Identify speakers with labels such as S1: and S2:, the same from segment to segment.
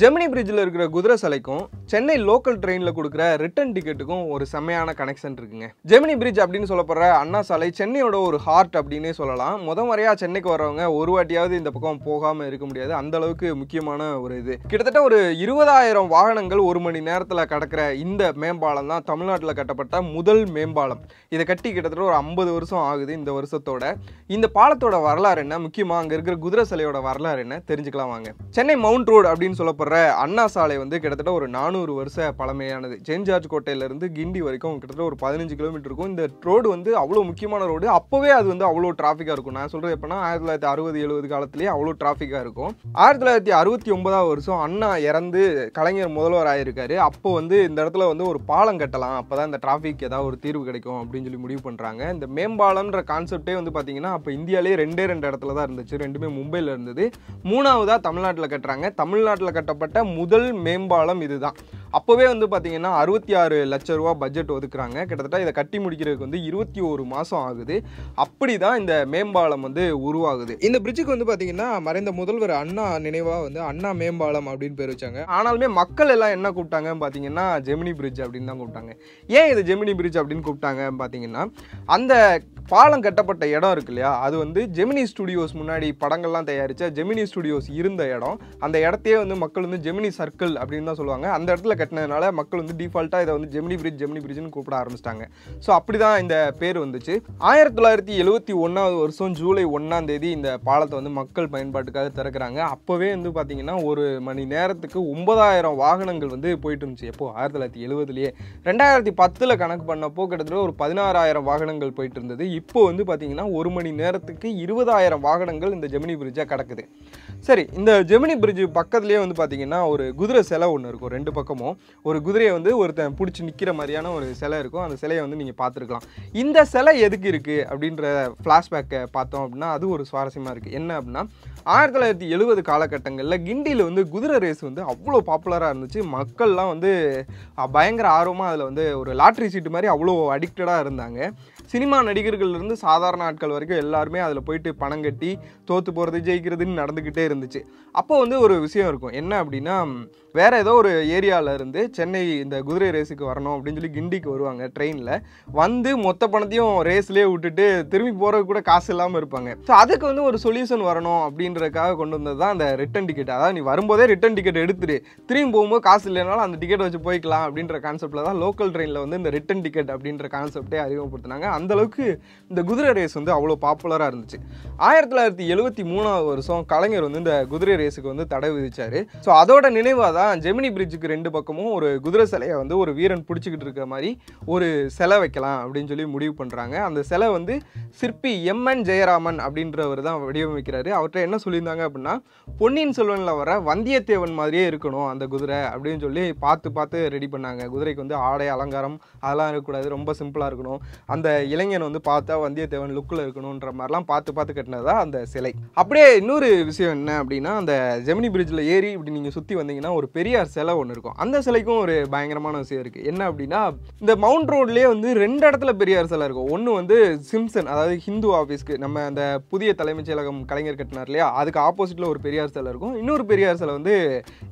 S1: ஜெமினி பிரிட்ஜில் இருக்கிற குதிரை சிலைக்கும் சென்னை லோக்கல் ட்ரெயினில் கொடுக்குற ரிட்டர்ன் டிக்கெட்டுக்கும் ஒரு செம்மையான கனெக்ஷன் இருக்குங்க. ஜெமினி பிரிட்ஜ் அப்படின்னு சொல்லப்படுற அண்ணா சாலை சென்னையோட ஒரு ஹார்ட் அப்படின்னே சொல்லலாம். முத முறையாக சென்னைக்கு வரவங்க ஒரு வாட்டியாவது இந்த பக்கம் போகாமல் இருக்க முடியாது. அந்த அளவுக்கு முக்கியமான ஒரு இது. கிட்டத்தட்ட ஒரு இருபதாயிரம் வாகனங்கள் ஒரு மணி நேரத்தில் கடக்கிற இந்த மேம்பாலம் தான் தமிழ்நாட்டில் கட்டப்பட்ட முதல் மேம்பாலம். இதை கட்டி கிட்டத்தட்ட ஒரு ஐம்பது வருஷம் ஆகுது இந்த வருஷத்தோட. இந்த பாலத்தோட வரலாறு என்ன? முக்கியமாக அங்கே இருக்கிற குதிரை சிலையோட வரலாறு என்ன? தெரிஞ்சுக்கலாம் வாங்க. சென்னை மவுண்ட் ரோடு அப்படின்னு சொல்லப்படுற அண்ணா சாலை வந்து கிட்டத்தட்ட ஒரு நானூறு வருஷ பழமையானது. செயின்ட் ஜார்ஜ் கோட்டையிலேருந்து கிண்டி வரைக்கும் கிட்டத்தட்ட ஒரு பதினஞ்சு கிலோமீட்டர் இருக்கும். இந்த ரோடு வந்து அவ்வளோ முக்கியமான ரோடு. அப்போவே அது வந்து அவ்வளோ டிராஃபிக்காக இருக்கும். நான் சொல்கிறது எப்படின்னா ஆயிரத்தி தொள்ளாயிரத்தி அறுபது எழுபது காலத்துலேயே அவ்வளோ டிராஃபிக்காக இருக்கும். ஆயிரத்தி தொள்ளாயிரத்தி அறுபத்தி ஒன்பதாவது வருஷம் அண்ணா இறந்து கலைஞர் முதல்வர் ஆகியிருக்காரு அப்போ வந்து இந்த இடத்துல வந்து ஒரு பாலம் கட்டலாம். அப்போ தான் இந்த டிராஃபிக் ஏதாவது ஒரு தீர்வு கிடைக்கும் அப்படின்னு சொல்லி முடிவு பண்ணுறாங்க இந்த மேம்பாலம்ன்ற கான்செப்டே வந்து பார்த்தீங்கன்னா அப்போ இந்தியாவிலே ரெண்டே ரெண்டு இடத்துல தான் இருந்துச்சு. ரெண்டுமே மும்பையில் இருந்தது. மூணாவதாக தமிழ்நாட்டில் கட்டுறாங்க. தமிழ்நாட்டில் கட்ட கட்டப்பட்ட முதல் மேம்பாலம் இதுதான். அப்போவே வந்து பார்த்தீங்கன்னா அறுபத்தி ஆறு லட்ச ரூபா பட்ஜெட் ஒதுக்குறாங்க. கிட்டத்தட்ட இதை கட்டி முடிக்கிறதுக்கு வந்து இருபத்தி ஒரு மாதம் ஆகுது. அப்படி தான் இந்த மேம்பாலம் வந்து உருவாகுது. இந்த பிரிட்ஜுக்கு வந்து பார்த்தீங்கன்னா மறைந்த முதல்வர் அண்ணா நினைவாக வந்து அண்ணா மேம்பாலம் அப்படின்னு பேர் வச்சாங்க. ஆனாலுமே மக்கள் எல்லாம் என்ன கூப்பிட்டாங்கன்னு பார்த்தீங்கன்னா ஜெமினி பிரிட்ஜ் அப்படின்னு தான் கூப்பிட்டாங்க. ஏன் இது ஜெமினி பிரிட்ஜ் அப்படின்னு கூப்பிட்டாங்க பார்த்தீங்கன்னா அந்த பாலம் கட்டப்பட்ட இடம் இருக்கு இல்லையா அது வந்து ஜெமினி ஸ்டுடியோஸ் முன்னாடி படங்கள்லாம் தயாரித்த ஜெமினி ஸ்டுடியோஸ் இருந்த இடம். அந்த இடத்தையே வந்து மக்கள் வந்து ஜெமினி சர்க்கிள் அப்படின்னு தான் சொல்லுவாங்க. அந்த இடத்துல கட்டினதுனால மக்கள் வந்து டிஃபால்ட்டாக இதை வந்து ஜெமினி பிரிட்ஜ் ஜெமினி பிரிட்ஜ்னு கூப்பிட ஆரம்பிச்சிட்டாங்க. ஸோ அப்படி தான் இந்த பேர் வந்துச்சு. ஆயிரத்தி தொள்ளாயிரத்தி எழுபத்தி ஒன்றாவது வருஷம் ஜூலை ஒன்றாம் தேதி இந்த பாலத்தை வந்து மக்கள் பயன்பாட்டுக்காக திறக்கிறாங்க. அப்போவே வந்து பார்த்தீங்கன்னா ஒரு மணி நேரத்துக்கு ஒன்பதாயிரம் வாகனங்கள் வந்து போயிட்டு இருந்துச்சு. எப்போது ஆயிரத்தி தொள்ளாயிரத்தி எழுபதுலேயே ரெண்டாயிரத்தி பத்தில் கணக்கு பண்ணப்போ கிட்டத்தட்ட ஒரு பதினாறாயிரம் வாகனங்கள் போயிட்டு இருந்தது. இப்போ வந்து பார்த்தீங்கன்னா ஒரு மணி நேரத்துக்கு இருபதாயிரம் வாகனங்கள் இந்த ஜெமினி பிரிட்ஜாக கிடக்குது. சரி இந்த ஜெமினி பிரிட்ஜ் பக்கத்துலேயே வந்து பார்த்தீங்கன்னா ஒரு குதிரை சிலை ஒன்று இருக்கும். ரெண்டு பக்கமும். ஒரு குதிரையை வந்து ஒருத்தன் பிடிச்சி நிற்கிற மாதிரியான ஒரு சிலை இருக்கும். அந்த சிலையை வந்து நீங்கள் பார்த்துருக்கலாம். இந்த சிலை எதுக்கு இருக்குது அப்படின்ற ஃப்ளாஷ்பேக்கை பார்த்தோம் அப்படின்னா அது ஒரு சுவாரஸ்யமாக இருக்குது என்ன அப்படின்னா ஆயிரத்தி தொள்ளாயிரத்தி எழுபது காலகட்டங்களில் கிண்டியில் வந்து குதிரை ரேஸ் வந்து அவ்வளோ பாப்புலராக இருந்துச்சு. மக்கள்லாம் வந்து பயங்கர ஆர்வமாக அதில் வந்து ஒரு லாட்ரி சீட்டு மாதிரி அவ்வளோ அடிக்டடாக இருந்தாங்க. சினிமா நடிகர்கள்லேருந்து சாதாரண ஆட்கள் வரைக்கும் எல்லாருமே அதில் போயிட்டு பணம் கட்டி தோற்று போகிறது ஜெயிக்கிறதுன்னு நடந்துக்கிட்டே இருந்துச்சு. அப்போ வந்து ஒரு விஷயம் இருக்கும். என்ன அப்படின்னா வேற ஏதோ ஒரு ஏரியாவில் இருந்து சென்னை இந்த குதிரை ரேஸுக்கு வரணும் அப்படின்னு சொல்லி கிண்டிக்கு வருவாங்க ட்ரெயினில். வந்து மொத்த பணத்தையும் ரேஸ்லேயே விட்டுட்டு திரும்பி போகிறதுக்கு கூட காசு இல்லாமல் இருப்பாங்க. ஸோ அதுக்கு வந்து ஒரு சொல்யூஷன் வரணும் அப்படின்றதுக்காக கொண்டு வந்தது தான் அந்த ரிட்டன் டிக்கெட் அதாவது நீ வரும்போதே ரிட்டன் டிக்கெட் எடுத்துட்டு திரும்பி போகும்போது காசு இல்லைனாலும் அந்த டிக்கெட் வச்சு போய்க்கலாம் அப்படின்ற கான்செப்டில் தான் லோக்கல் ட்ரெயினில் வந்து இந்த ரிட்டன் டிக்கெட் அப்படின்ற கான்செப்டே அறிமுகப்படுத்தினாங்க. அந்தளவுக்கு இந்த குதிரை ரேஸ் வந்து அவ்வளோ பாப்புலராக இருந்துச்சு. ஆயிரத்தி தொள்ளாயிரத்தி எழுபத்தி மூணாவது வருஷம் கலைஞர் வந்து இந்த குதிரை ரேஸுக்கு வந்து தடை விதிச்சார். ஸோ அதோட நினைவாக தான் ஜெமினி பிரிட்ஜுக்கு ரெண்டு பக்கமும் ஒரு குதிரை சிலையை வந்து ஒரு வீரன் பிடிச்சிக்கிட்டு இருக்கிற மாதிரி ஒரு சிலை வைக்கலாம் அப்படின்னு சொல்லி முடிவு பண்ணுறாங்க அந்த சிலை வந்து சிற்பி எம்என் ஜெயராமன் அப்படின்றவர் தான் வடிவமைக்கிறாரு. அவர்கிட்ட என்ன சொல்லியிருந்தாங்க அப்படின்னா பொன்னியின் செல்வனில் வர வந்தியத்தேவன் மாதிரியே இருக்கணும் அந்த குதிரை அப்படின்னு சொல்லி பார்த்து பார்த்து ரெடி பண்ணாங்க. குதிரைக்கு வந்து ஆடை அலங்காரம் அதெல்லாம் இருக்கக்கூடாது. ரொம்ப சிம்பிளாக இருக்கணும். அந்த இளைஞன் வந்து பார்த்தா வந்தியத்தேவன் லுக்கில் இருக்கணுன்ற மாதிரிலாம் பார்த்து பார்த்து கட்டினதா அந்த சிலை. அப்படியே இன்னொரு விஷயம் என்ன அப்படின்னா அந்த ஜெமினி பிரிட்ஜில் ஏறி இப்படி நீங்கள் சுற்றி வந்தீங்கன்னா ஒரு பெரியார் சிலை ஒன்று இருக்கும். அந்த சிலைக்கும் ஒரு பயங்கரமான விஷயம் இருக்குது என்ன அப்படின்னா இந்த மவுண்ட் ரோட்லேயே வந்து ரெண்டு இடத்துல பெரியார் சிலை இருக்கும். ஒன்று வந்து சிம்சன் அதாவது ஹிந்து ஆஃபீஸ்க்கு நம்ம அந்த புதிய தலைமைச் செயலகம் கலைஞர் கட்டினார் இல்லையா? அதுக்கு ஆப்போசிட்டில் ஒரு பெரியார் சிலை இருக்கும். இன்னொரு பெரியார் சிலை வந்து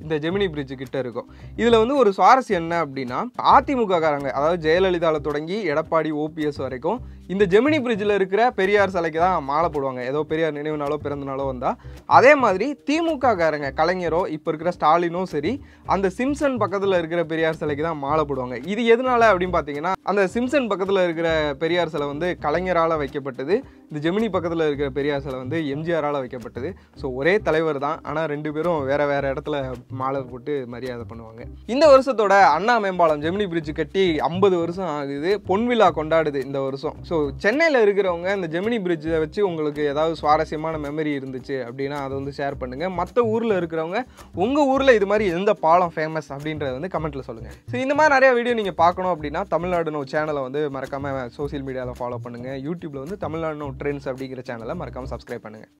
S1: இந்த ஜெமினி பிரிட்ஜு கிட்ட இருக்கும். இதில் வந்து ஒரு சுவாரஸ்யம் என்ன அப்படின்னா அதிமுக காரங்க அதாவது ஜெயலலிதாவில் தொடங்கி எடப்பாடி ஓபிஎஸ் வரைக்கும் México இந்த ஜெமினி பிரிட்ஜில் இருக்கிற பெரியார் சிலைக்கு தான் மாலை போடுவாங்க. ஏதோ பெரியார் நினைவு நாளோ பிறந்த நாளோ வந்தால் அதே மாதிரி திமுக காரங்க கலைஞரோ இப்போ இருக்கிற ஸ்டாலினோ சரி அந்த சிம்சன் பக்கத்தில் இருக்கிற பெரியார் சிலைக்கு தான் மாலை போடுவாங்க. இது எதனால அப்படின்னு பார்த்தீங்கன்னா அந்த சிம்சன் பக்கத்தில் இருக்கிற பெரியார் சிலை வந்து கலைஞரால் வைக்கப்பட்டது. இந்த ஜெமினி பக்கத்தில் இருக்கிற பெரியார் சிலை வந்து எம்ஜிஆரால் வைக்கப்பட்டது. ஸோ ஒரே தலைவர் தான். ஆனால் ரெண்டு பேரும் வேற வேற இடத்துல மாலை போட்டு மரியாதை பண்ணுவாங்க. இந்த வருஷத்தோட அண்ணா மேம்பாலம் ஜெமினி பிரிட்ஜ் கட்டி ஐம்பது வருஷம் ஆகுது. பொன்விழா கொண்டாடுது இந்த வருஷம். ஸோ சென்னையில் இருக்கிறவங்க இந்த ஜெமினி பிரிட்ஜை வச்சு உங்களுக்கு ஏதாவது சுவாரஸ்யமான மெமரி இருந்துச்சு அப்படின்னா அதை வந்து ஷேர் பண்ணுங்கள் மற்ற ஊரில் இருக்கிறவங்க உங்கள் ஊரில் இது மாதிரி எந்த பாலம் ஃபேமஸ் அப்படின்றத வந்து கமெண்ட்டில் சொல்லுங்கள் ஸோ இந்த மாதிரி நிறைய வீடியோ நீங்கள் பார்க்கணும் அப்படின்னா தமிழ்நாடு நோ சேனலை வந்து மறக்காமல் சோஷியல் மீடியாவில் ஃபாலோ பண்ணுங்கள் யூடியூப்பில் வந்து தமிழ்நாடு நோ ட்ரெண்ட்ஸ் அப்படிங்கிற சேனலை மறக்காமல் சப்ஸ்கிரைப் பண்ணுங்கள்